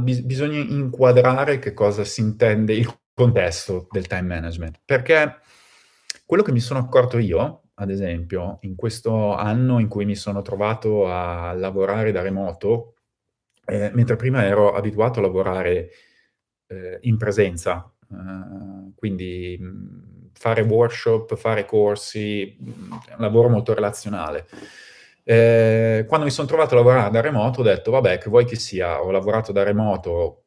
bis bisogna inquadrare che cosa si intende il contesto del time management, perché quello che mi sono accorto io, ad esempio, in questo anno in cui mi sono trovato a lavorare da remoto, ehm, mentre prima ero abituato a lavorare, ehm, in presenza, ehm, quindi, mhmm, fare workshop, fare corsi, mhmm, lavoro molto relazionale. Ehm, quando mi son trovato a lavorare da remoto ho detto: "Vabbè, che vuoi che sia, ho lavorato da remoto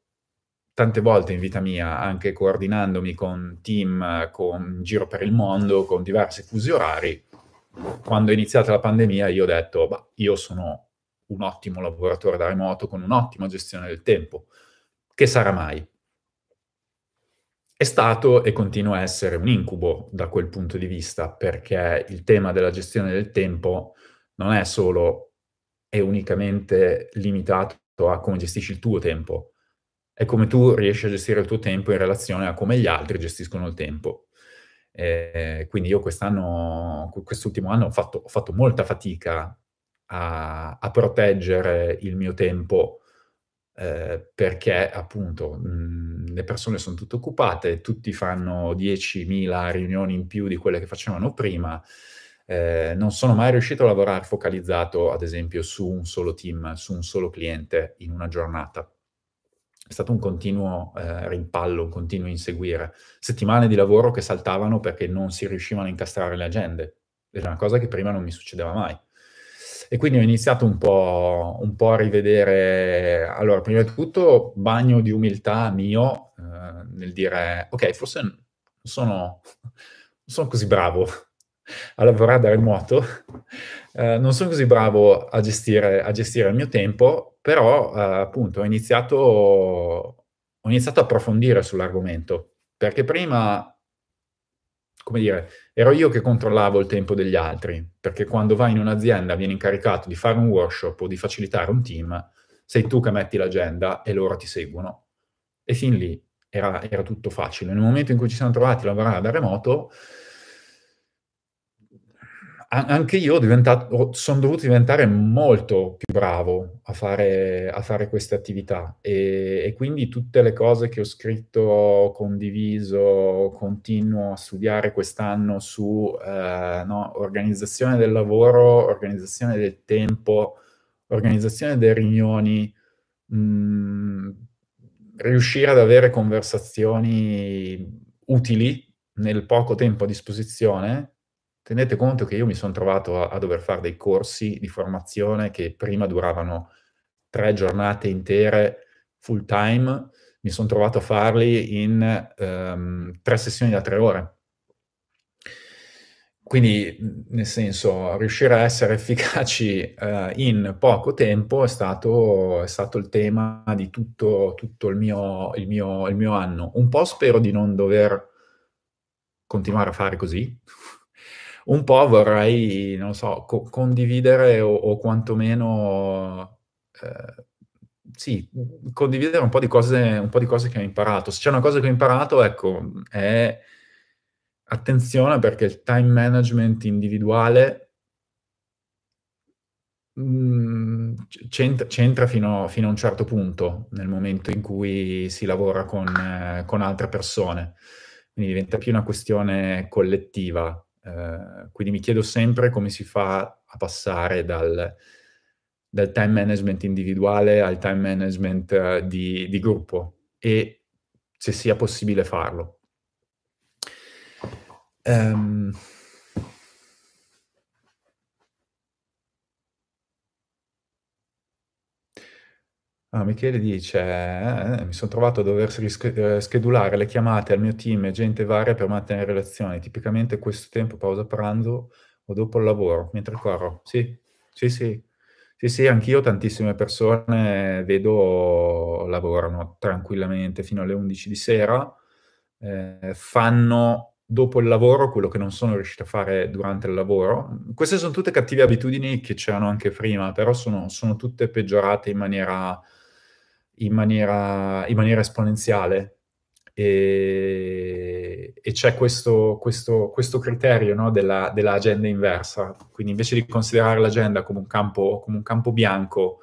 tante volte in vita mia, anche coordinandomi con team con giro per il mondo, con diversi fusi orari. Quando è iniziata la pandemia io ho detto: "Bah, io sono un ottimo lavoratore da remoto con un'ottima gestione del tempo. Che sarà mai?" È stato e continua a essere un incubo da quel punto di vista, perché il tema della gestione del tempo non è solo e unicamente limitato a come gestisci il tuo tempo, è come tu riesci a gestire il tuo tempo in relazione a come gli altri gestiscono il tempo. Ehm, quindi io quest'anno quest'ultimo anno ho fatto ho fatto molta fatica a a proteggere il mio tempo, ehm, perché appunto, mhmm, le persone son tutte occupate, tutti fanno 10.000 riunioni in più di quelle che facevano prima, ehm, non sono mai riuscito a lavorar focalizzato, ad esempio, su un solo team, su un solo cliente in una giornata. È stato un continuo, ehm, rimpallo, un continuo inseguire. Settimane di lavoro che saltavano perché non si riuscivano a incastrare le agende. Era una cosa che prima non mi succedeva mai. E quindi ho iniziato un po' un po' a rivedere allora, prima di tutto bagno di umiltà mio, ehm, nel dire: "Okay, forse n sono non sono così bravo a lavorare da remoto, ehm, non son così bravo a gestire a gestire il mio tempo", però, ehm, appunto ho iniziato ho iniziato a approfondire sull'argomento, perché prima come dire, ero io che controllavo il tempo degli altri, perché quando vai in un'azienda, vieni incaricato di fare un workshop o di facilitare un team, sei tu che metti l'agenda e loro ti seguono. E fin lì era era tutto facile. Nel momento in cui ci siamo trovati a lavorare da remoto anche io ho diventat ho son dovuto diventare molto più bravo a fare a fare queste attività, e e quindi tutte le cose che ho scritto, condiviso, continuo a studiare quest'anno su, ehm, no, organizzazione del lavoro, organizzazione del tempo, organizzazione de riunioni, mhmm, riuscire ad avere conversazioni utili nel poco tempo a disposizione tenete conto che io mi son trovato a a dover far dei corsi di formazione che prima duravano 3 giornate intere full time, mi son trovato a farli in, ehm, 3 sessioni da 3 ore. Quindi, mhmm, nel senso, riuscire a essere efficaci, ehm, in poco tempo è stato è stato il tema di tutto tutto il mio il mio il mio anno. Un po' spero di non dover continuare a fare così, un po' vorrei, non so, co condividere o o quantomeno, ehm, sì, condividere un po' di cose un po' di cose che ho imparato. Se c'è una cosa che ho imparato, ecco, è attenzione perché il time management individuale mhmm, c c'ent c'entra fino fino a un certo punto, nel momento in cui si lavora con con altre persone. Quindi diventa più una questione collettiva. Ehm, quindi mi chiedo sempre come si fa a passare dal dal time management individuale al time management di di gruppo e se sia possibile farlo. Ehm Ah, Michele dice: "Eh, eh, mi son trovato a dover ehm, schedulare le chiamate al mio team e gente varia per mantenere relazioni. Tipicamente questo tempo pausa pranzo o dopo il lavoro, mentre corro." Sì, sì, sì. Sì, sì, anch'io tantissime persone vedo lavorano tranquillamente fino alle 11 di sera, ehm, fanno dopo il lavoro quello che non sono riusciti a fare durante il lavoro. Queste son tutte cattive abitudini che c'erano anche prima, però sono sono tutte peggiorate in maniera in maniera in maniera esponenziale. Ehm, e c'è questo questo questo criterio, no, della della agenda inversa. Quindi invece di considerare l'agenda come un campo come un campo bianco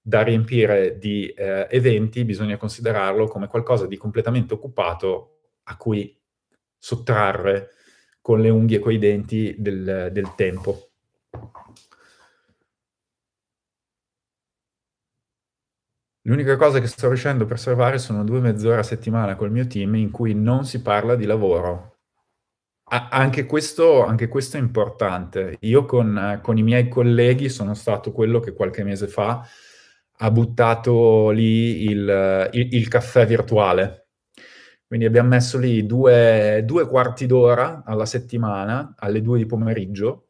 da riempire di eh, eventi, bisogna considerarlo come qualcosa di completamente occupato a cui sottrarre con le unghie e coi denti del, del tempo. L'unica cosa che sto riuscendo a preservare sono due mezz'ore a settimana col mio team in cui non si parla di lavoro. A- anche, questo, anche, questo, è importante. Io con, con, i miei colleghi sono stato quello che qualche mese fa ha buttato lì il, il, il caffè virtuale. Quindi abbiamo messo lì due, due quarti d'ora alla settimana, alle due di pomeriggio,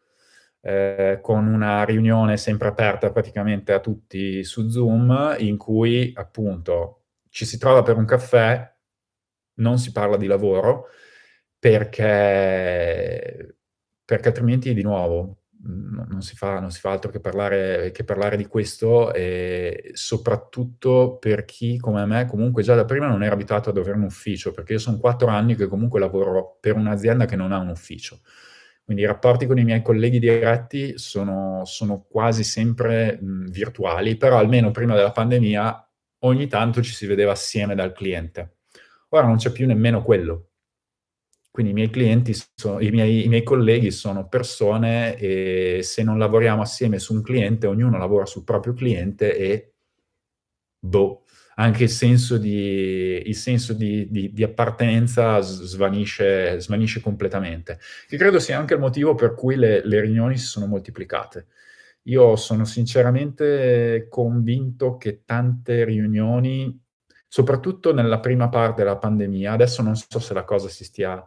eh, con una riunione sempre aperta praticamente a tutti su Zoom, in cui appunto ci si trova per un caffè, non si parla di lavoro, perché, perché altrimenti di nuovo non si, fa, non si fa, altro che parlare, che parlare di questo, e soprattutto per chi come me comunque già da prima non era abituato ad avere un ufficio, perché io sono quattro anni che comunque lavoro per un'azienda che non ha un ufficio. Quindi i rapporti con i miei colleghi diretti sono, sono quasi sempre mh, virtuali, però almeno prima della pandemia ogni tanto ci si vedeva assieme dal cliente. Ora non c'è più nemmeno quello. Quindi i miei clienti, sono, i, miei, i miei colleghi sono persone e se non lavoriamo assieme su un cliente, ognuno lavora sul proprio cliente e boh, anche il senso di, il senso di, di, di appartenenza svanisce, svanisce, completamente, che credo sia anche il motivo per cui le, le riunioni si sono moltiplicate. Io sono sinceramente convinto che tante riunioni, soprattutto nella prima parte della pandemia, adesso non so se la cosa si stia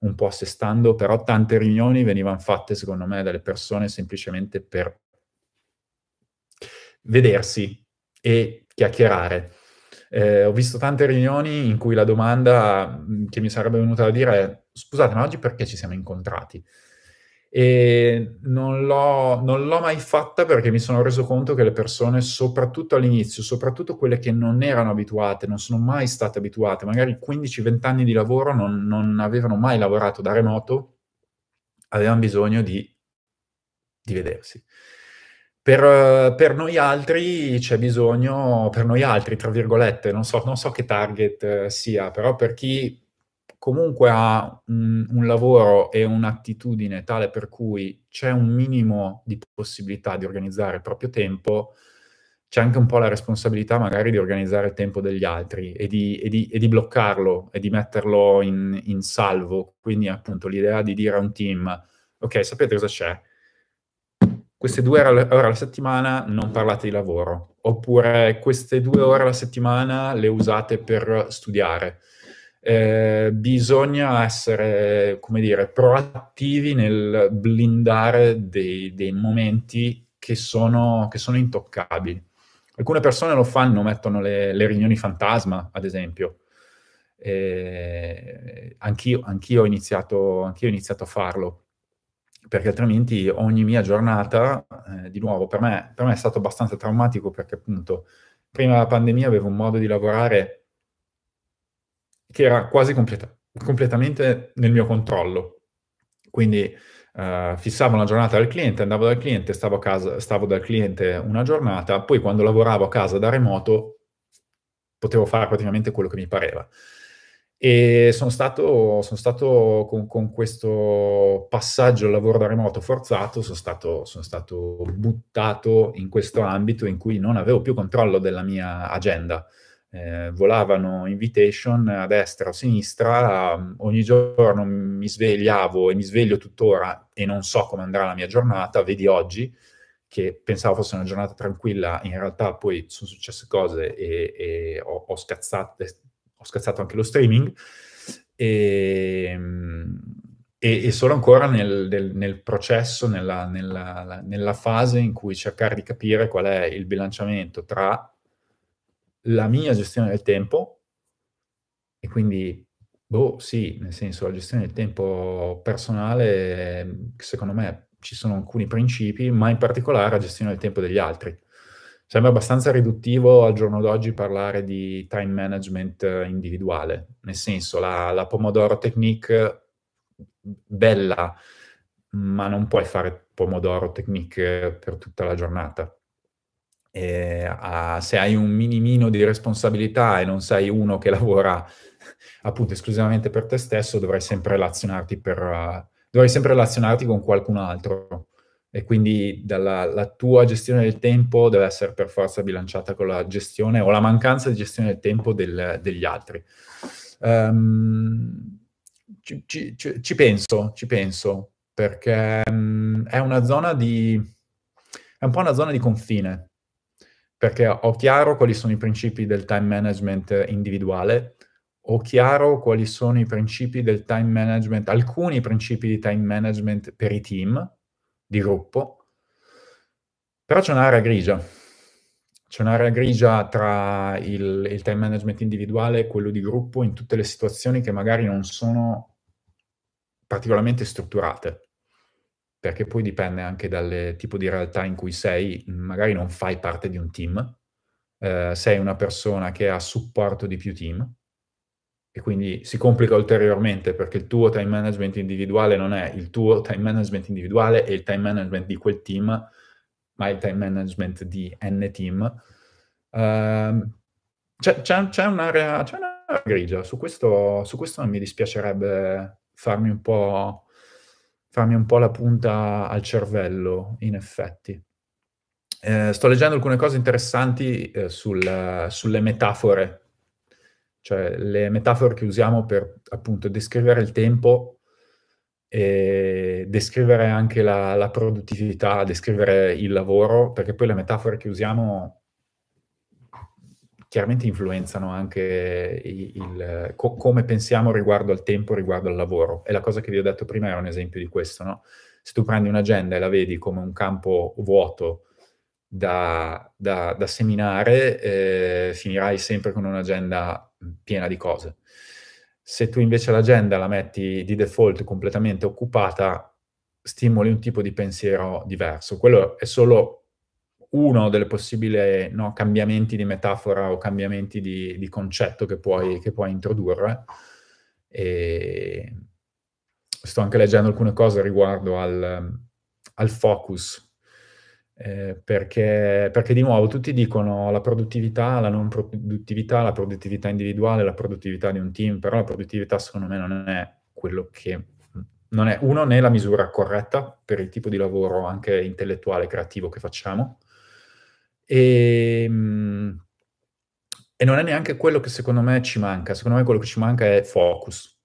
un po' assestando, però tante riunioni venivano fatte, secondo me, dalle persone semplicemente per vedersi e chiacchierare. Eh, ho visto tante riunioni in cui la domanda mm, che mi sarebbe venuta da dire è scusate, ma oggi perché ci siamo incontrati? E non l'ho, non l'ho mai fatta perché mi sono reso conto che le persone, soprattutto all'inizio, soprattutto quelle che non erano abituate, non sono mai state abituate, magari 15-20 anni di lavoro, non, non, avevano mai lavorato da remoto, avevano bisogno di, di vedersi. Per, per, noi altri c'è bisogno, per noi altri, tra virgolette, non so, non so che target eh, sia, però per chi comunque ha un, un, lavoro e un'attitudine tale per cui c'è un minimo di possibilità di organizzare il proprio tempo, c'è anche un po' la responsabilità magari di organizzare il tempo degli altri e di, e di, e di bloccarlo e di metterlo in, in salvo. Quindi appunto l'idea di dire a un team, ok, sapete cosa c'è? Queste due ore alla settimana non parlate di lavoro, oppure queste due ore alla settimana le usate per studiare. Eh, bisogna essere, come dire, proattivi nel blindare dei, dei momenti che sono, che sono, intoccabili. Alcune persone lo fanno, mettono le, le riunioni fantasma, ad esempio. Eh, anch'io, anch'io, ho iniziato, anch'io ho iniziato a farlo perché altrimenti ogni mia giornata, eh, di nuovo, per me, per me, è stato abbastanza traumatico perché appunto prima della pandemia avevo un modo di lavorare che era quasi completa, completamente nel mio controllo. Quindi uh, fissavo una giornata dal cliente, andavo dal cliente, stavo, a casa, stavo dal cliente una giornata, poi quando lavoravo a casa da remoto potevo fare praticamente quello che mi pareva. E sono stato, sono stato con, con, questo passaggio al lavoro da remoto forzato, sono stato, sono stato, buttato in questo ambito in cui non avevo più controllo della mia agenda. Eh, volavano invitation a destra o a sinistra, ogni giorno mi svegliavo e mi sveglio tuttora e non so come andrà la mia giornata, vedi oggi che pensavo fosse una giornata tranquilla, in realtà poi sono successe cose e, e ho, ho scazzato, ho scazzato anche lo streaming e, e, e sono ancora nel, nel, nel processo, nella, nella, nella, fase in cui cercare di capire qual è il bilanciamento tra la mia gestione del tempo e quindi, boh, sì, nel senso la gestione del tempo personale, secondo me ci sono alcuni principi, ma in particolare la gestione del tempo degli altri. Sembra abbastanza riduttivo al giorno d'oggi parlare di time management individuale, nel senso la, la Pomodoro Technique bella, ma non puoi fare Pomodoro Technique per tutta la giornata. A se hai un minimino di responsabilità e non sei uno che lavora appunto esclusivamente per te stesso, dovrai sempre relazionarti per dovrai sempre relazionarti con qualcun altro e quindi dalla la tua gestione del tempo deve essere per forza bilanciata con la gestione o la mancanza di gestione del tempo del degli altri. Um, ci ci ci penso, ci penso, perché, mhmm, è una zona di è un po' una zona di confine, perché ho chiaro quali sono i principi del time management individuale, ho chiaro quali sono i principi del time management alcuni principi di time management per i team di gruppo, però c'è un'area grigia. C'è un'area grigia tra il il time management individuale e quello di gruppo in tutte le situazioni che magari non sono particolarmente strutturate, perché poi dipende anche dal tipo di realtà in cui sei, magari non fai parte di un team, ehm, sei una persona che ha supporto di più team e quindi si complica ulteriormente perché il tuo time management individuale non è il tuo time management individuale e il time management di quel team, ma il time management di N team. Ehm, c'è c'è un'area c'è un'area grigia, su questo su questo mi dispiacerebbe farmi un po' farmi un po' la punta al cervello, in effetti. Ehm, sto leggendo alcune cose interessanti, ehm, sul sulle metafore cioè le metafore che usiamo per, appunto, descrivere il tempo e descrivere anche la la produttività, descrivere il lavoro, perché poi le metafore che usiamo chiaramente influenzano anche i il co come pensiamo riguardo al tempo, riguardo al lavoro. E la cosa che vi ho detto prima era un esempio di questo, no, se tu prendi un'agenda e la vedi come un campo vuoto da da da seminare, ehm, finirai sempre con un'agenda piena di cose. Se tu invece l'agenda la metti di default completamente occupata, stimoli un tipo di pensiero diverso. Quello è solo uno delle possibili, no, cambiamenti di metafora o cambiamenti di di concetto che puoi che puoi introdurre. Ehm, sto anche leggendo alcune cose riguardo al al focus Ehm, perché perché di nuovo tutti dicono la produttività, la non produttività, la produttività individuale, la produttività di un team, però la produttività secondo me non è quello che non è 1 né la misura corretta per il tipo di lavoro anche intellettuale, creativo che facciamo. Ehm, e non è neanche quello che secondo me ci manca. Secondo me quello che ci manca è focus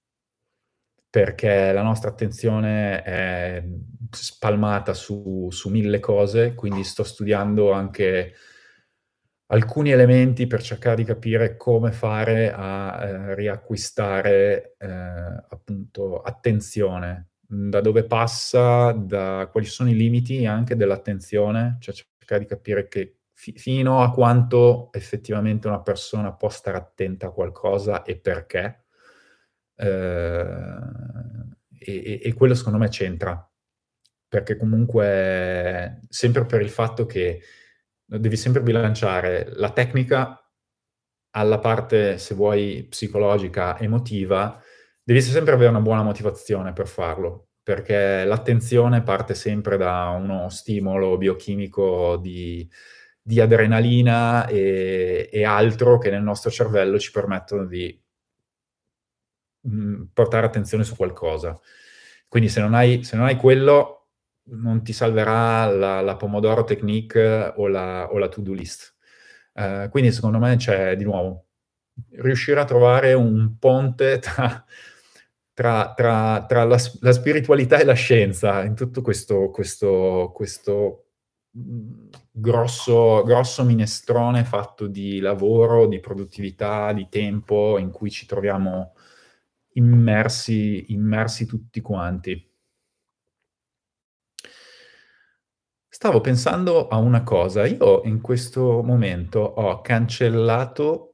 perché la nostra attenzione è spalmata su su 1000 cose, quindi sto studiando anche alcuni elementi per cercare di capire come fare a, ehm, riacquistare, ehm, appunto attenzione. Da dove passa, da quali sono i limiti anche dell'attenzione, cioè cercare di capire che fi fino a quanto effettivamente una persona può stare attenta a qualcosa e perché. Ehm, e e e quello secondo me c'entra, perché comunque sempre per il fatto che devi sempre bilanciare la tecnica alla parte, se vuoi, psicologica, emotiva, devi sempre avere una buona motivazione per farlo, perché l'attenzione parte sempre da uno stimolo biochimico di di adrenalina e e altro che nel nostro cervello ci permettono di mhmm, portare attenzione su qualcosa. Quindi se non hai se non hai quello, non ti salverà la la pomodoro technique o la la to do list. Ehm, quindi secondo me c'è di nuovo, riuscire a trovare un ponte tra tra tra tra la la spiritualità e la scienza in tutto questo questo questo, mhmm, grosso grosso minestrone fatto di lavoro, di produttività, di tempo in cui ci troviamo immersi immersi tutti quanti. Stavo pensando a una cosa: io in questo momento ho cancellato